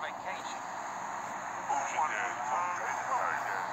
vacation. Who's one of?